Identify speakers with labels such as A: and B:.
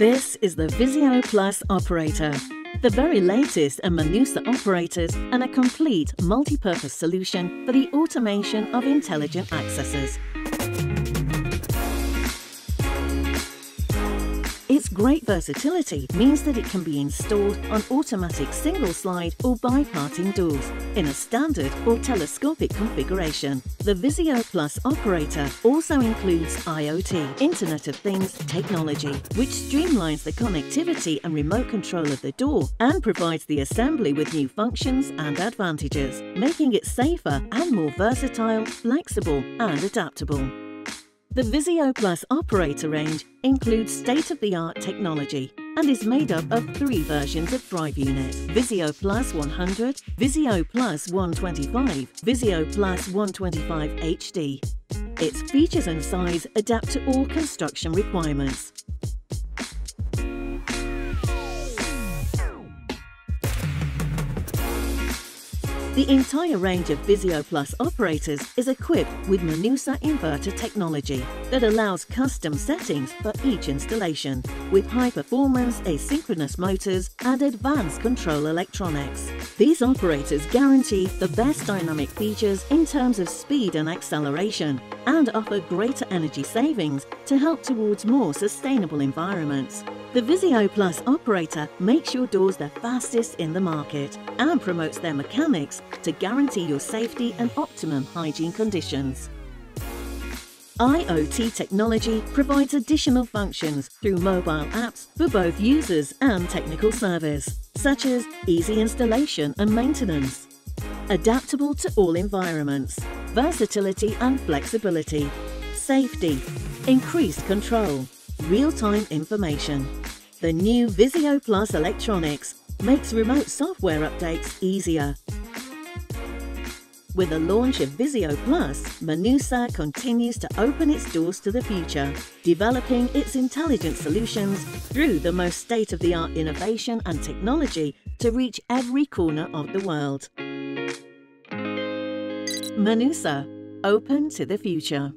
A: This is the Visio Plus operator, the very latest in Manusa operators and a complete multi-purpose solution for the automation of intelligent accesses. Great versatility means that it can be installed on automatic single slide or bi-parting doors in a standard or telescopic configuration. The Visio Plus operator also includes IoT, Internet of Things technology, which streamlines the connectivity and remote control of the door and provides the assembly with new functions and advantages, making it safer and more versatile, flexible and adaptable. The Visio Plus operator range includes state-of-the-art technology and is made up of three versions of drive unit. Visio Plus 100, Visio Plus 125, Visio Plus 125 HD. Its features and size adapt to all construction requirements. The entire range of Visio Plus operators is equipped with Manusa inverter technology that allows custom settings for each installation with high-performance asynchronous motors and advanced control electronics. These operators guarantee the best dynamic features in terms of speed and acceleration and offer greater energy savings to help towards more sustainable environments. The Visio Plus operator makes your doors the fastest in the market and promotes their mechanics to guarantee your safety and optimum hygiene conditions. IoT technology provides additional functions through mobile apps for both users and technical service, such as easy installation and maintenance, adaptable to all environments, versatility and flexibility, safety, increased control, real-time information. The new Visio Plus electronics makes remote software updates easier. With the launch of Visio Plus, Manusa continues to open its doors to the future, developing its intelligent solutions through the most state-of-the-art innovation and technology to reach every corner of the world. Manusa, open to the future.